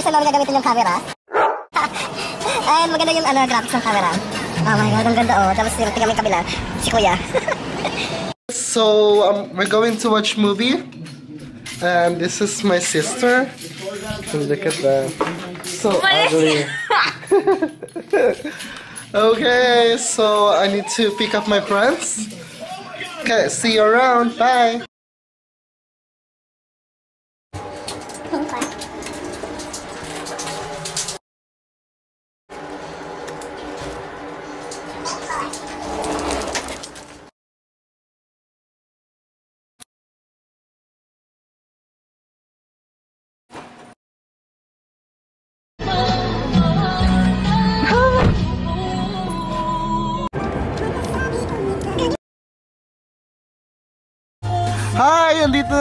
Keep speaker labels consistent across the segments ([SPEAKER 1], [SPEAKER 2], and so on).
[SPEAKER 1] first time namin gagamitin yung camera. And maganda yung ano, graphics ng camera. Oh my god, ang ganda oh. Tapos yung tingnan mo yung kabila, si kuya.
[SPEAKER 2] So um, we're going to watch movie, and this is my sister. And look at that, so ugly. okay, so I need to pick up my friends. Okay, see you around. Bye.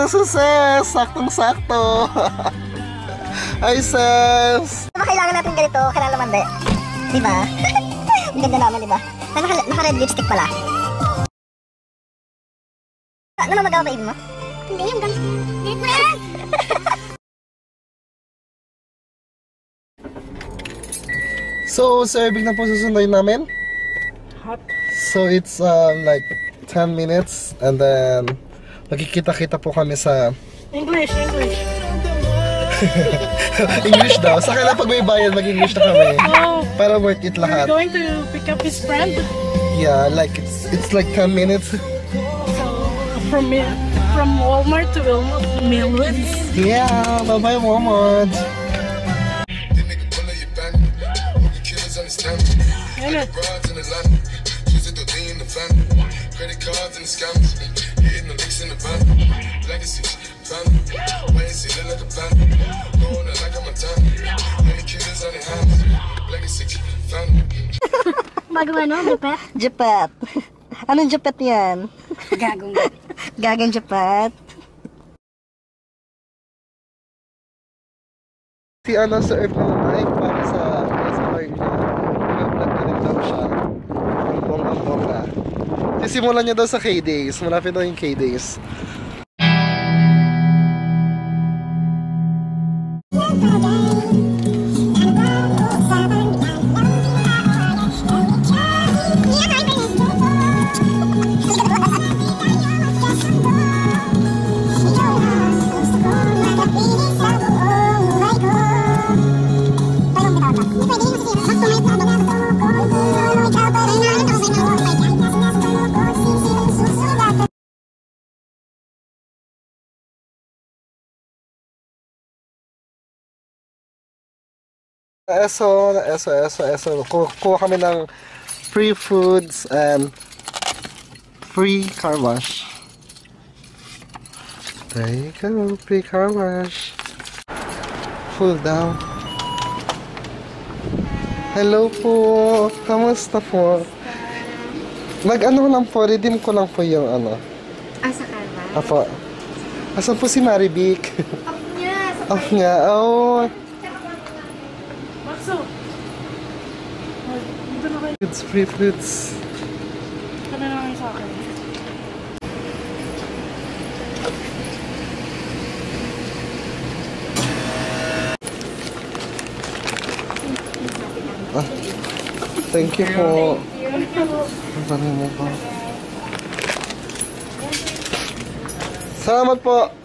[SPEAKER 2] Hi! Andito na si Ses! Saktong-sakto! Hi, Ses!
[SPEAKER 1] Diba kailangan natin ganito? Kailangan naman di. Diba? ang ganda naman, diba? Naka, naka-red lipstick pala. Ano na magawa mo? Hindi, yung ganda. Delete mo yan!
[SPEAKER 2] So, Airbnb na po susunduin namin?
[SPEAKER 3] Hot.
[SPEAKER 2] So, it's uh, like 10 minutes and then magkikita-kita po kami sa
[SPEAKER 3] English, English.
[SPEAKER 2] English daw. Sa kanila pag may bayad, mag-English na kami.
[SPEAKER 3] Oh,
[SPEAKER 2] Para worth it
[SPEAKER 3] we're
[SPEAKER 2] lahat.
[SPEAKER 3] going to pick up his friend.
[SPEAKER 2] Yeah, like it's it's like 10 minutes.
[SPEAKER 3] So, from Mi- from Walmart to Millwoods.
[SPEAKER 2] Yeah, bye-bye Walmart.
[SPEAKER 4] This the the family. Credit cards and the scammers. Hitting the licks in the van. Legacy, family. Why is it look like a bandit? Going out like a Montana. Many killers on their hands. Legacy, family.
[SPEAKER 1] Bago ano, Japet? Japet. Anong Japet yan?
[SPEAKER 3] Gagong.
[SPEAKER 1] Gagang Japet.
[SPEAKER 2] Si ano sa Earth like para sa SLR niya. Nag-vlog na rin daw siya. Ang bonggang-bongga. Sisimulan niya daw sa K-Days. Malapit daw yung K-Days. ESO, ESO, ESO, ESO. Ku- Kuha kami ng free foods and free car wash. There you go, free car wash. Full down. Hello po, kamusta po? Mag-ano lang po, redeem ko lang po yung ano.
[SPEAKER 1] Asa ka ba?
[SPEAKER 2] Apo. Asan po si Marivic?
[SPEAKER 1] Off niya.
[SPEAKER 2] Off nga, oh.
[SPEAKER 3] Bakso. Oh, Dito na kayo.
[SPEAKER 2] Fruits, free fruits.
[SPEAKER 3] Kami na lang sa akin.
[SPEAKER 2] Thank you po. Ang dami mo pa. Salamat po.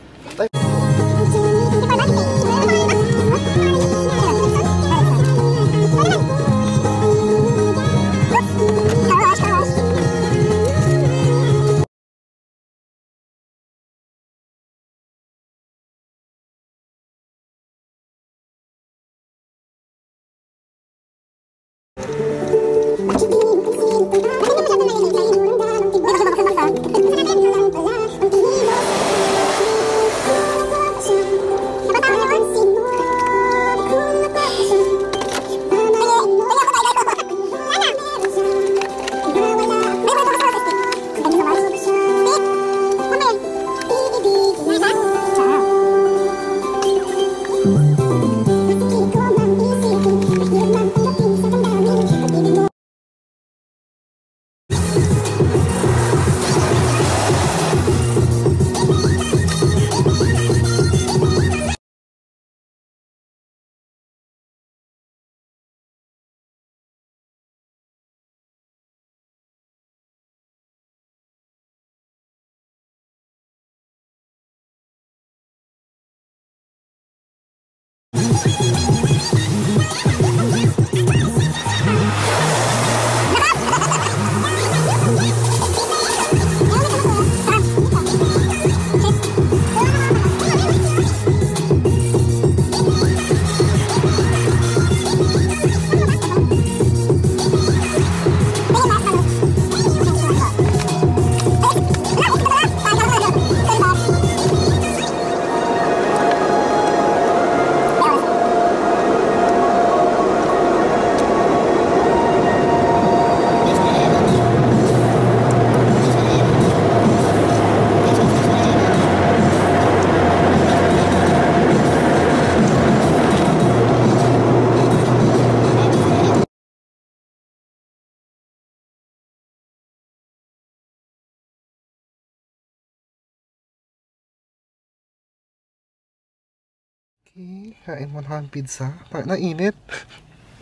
[SPEAKER 2] Okay, kain mo na ang pizza. Pa, nainit.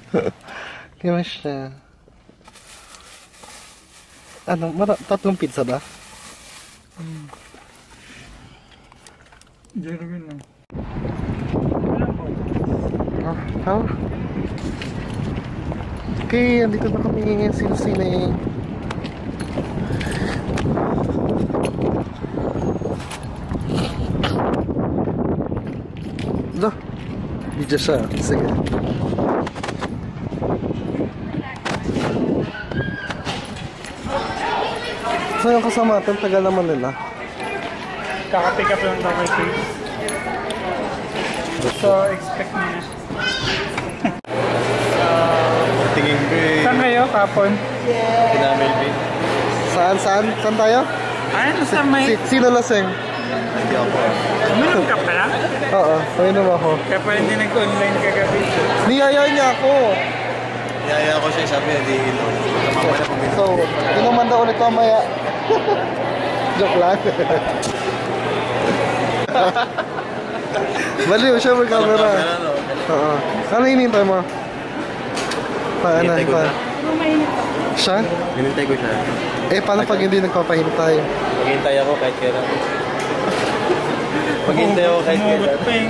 [SPEAKER 2] Kaya siya. Ano, mara, tatlong pizza ba?
[SPEAKER 3] Jeremy na.
[SPEAKER 2] Ah, how? Okay, andito na kami sino-sine. No, video siya. Sige. So yung kasama natin, tagal naman nila.
[SPEAKER 3] Kaka-pick up lang daw kay Chase. So, expect na.
[SPEAKER 5] Tingin ko eh.
[SPEAKER 3] Saan kayo, kapon?
[SPEAKER 5] Pinamelvin.
[SPEAKER 2] Saan, saan? Saan tayo?
[SPEAKER 3] Ano sa may...
[SPEAKER 2] Si, sino lasing?
[SPEAKER 5] Hindi ako.
[SPEAKER 3] Uminom ka pala?
[SPEAKER 2] Oo, painom ako.
[SPEAKER 3] Kaya pala hindi nag-online kagabi.
[SPEAKER 2] Niyaya niya ako.
[SPEAKER 5] Yaya ko siya, sabi niya, di ilo. Mamaya puminom.
[SPEAKER 2] So, inuman daw ulit mamaya. Joke lang. Baliw siya may camera. Oo. Ano hinihintay mo? Paano?
[SPEAKER 5] Hinihintay ko na.
[SPEAKER 2] Siya?
[SPEAKER 5] Hinintay ko siya.
[SPEAKER 2] Eh, paano pag hindi nagpapahintay?
[SPEAKER 5] Maghintay ako kahit kailan. Maghintay ako kahit kailan.
[SPEAKER 3] Umugot pa eh.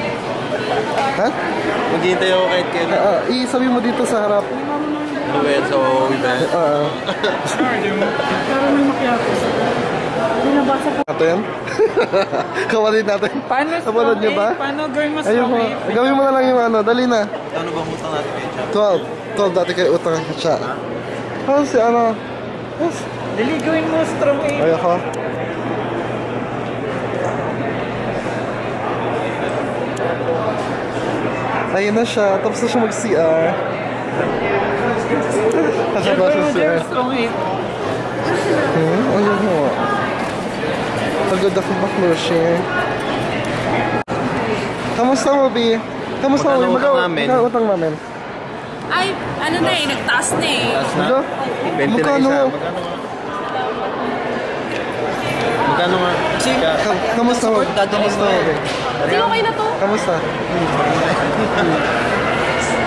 [SPEAKER 2] Ha?
[SPEAKER 5] Maghintay ako kahit kailan.
[SPEAKER 2] Ah, isabi mo dito sa harap.
[SPEAKER 5] Luwen sa uuwi ba?
[SPEAKER 2] Oo.
[SPEAKER 3] Sorry, mo. Pero may makiyato. Binabasa ka.
[SPEAKER 2] Natin? Kawalin natin.
[SPEAKER 3] Paano
[SPEAKER 2] Napanood niyo ba?
[SPEAKER 3] Paano gawin mas
[SPEAKER 2] Ayun mo. Gawin mo na lang yung ano. Dali na.
[SPEAKER 5] Ano bang utang natin kay Chap?
[SPEAKER 2] 12. 12 dati kayo utang ka siya. Ano si ano? Yes.
[SPEAKER 3] Dali, gawin mo strong eh.
[SPEAKER 2] Ay Ayun na siya. Tapos na siya mag-CR.
[SPEAKER 3] Gawin
[SPEAKER 2] sa
[SPEAKER 3] mo
[SPEAKER 2] CR.
[SPEAKER 3] eh.
[SPEAKER 2] Hmm? Ayun mo. Pagod ako baklushi. Kamusta mo, B? Kamusta mo?
[SPEAKER 5] Magkano utang namin?
[SPEAKER 2] Magkano utang namin?
[SPEAKER 6] Ay, ano na eh, nagtaas na eh.
[SPEAKER 5] Taas na?
[SPEAKER 2] Ano?
[SPEAKER 5] 20 na
[SPEAKER 2] Magkano?
[SPEAKER 5] Magkano? Magkano nga? Ka-
[SPEAKER 2] Ka- kamusta mo? Kamusta mo, B?
[SPEAKER 6] Hindi okay na to.
[SPEAKER 2] Kamusta?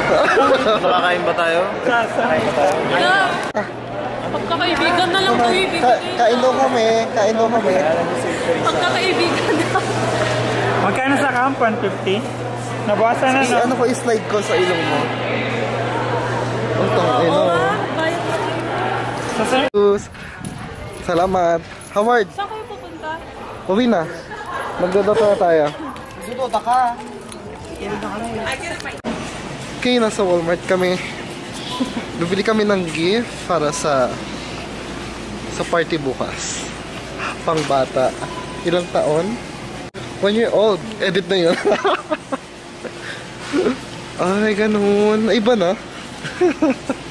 [SPEAKER 5] Nakakain ba tayo?
[SPEAKER 6] Yeah. Pagkakaibigan na lang to, ibig
[SPEAKER 2] Ka kain daw kami. Kain daw kami.
[SPEAKER 6] Pagkakaibigan na.
[SPEAKER 3] Magkano sa camp? 150? Nabawasan na no?
[SPEAKER 2] ano ko, i-slide ko sa ilong mo. Ang tang
[SPEAKER 6] Oo nga, na.
[SPEAKER 2] Salamat. Howard,
[SPEAKER 6] Saan kayo pupunta?
[SPEAKER 2] uwi na. Magdodota na tayo. Okay, nasa Walmart kami. Bibili kami ng gift para sa sa party bukas. Pang bata. Ilang taon? One year old. Edit na yun. Ay, ganun. Iba na.